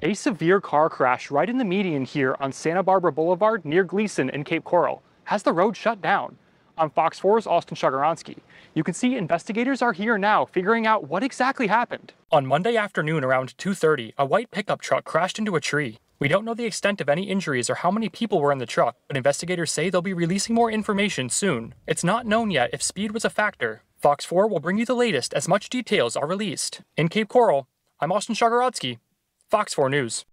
A severe car crash right in the median here on Santa Barbara Boulevard near Gleason and Cape Coral has the road shut down. I'm Fox 4's Austin Shagaransky. You can see investigators are here now figuring out what exactly happened. On Monday afternoon around 2.30, a white pickup truck crashed into a tree. We don't know the extent of any injuries or how many people were in the truck, but investigators say they'll be releasing more information soon. It's not known yet if speed was a factor. Fox 4 will bring you the latest as much details are released. In Cape Coral, I'm Austin Shagaradsky, Fox 4 News.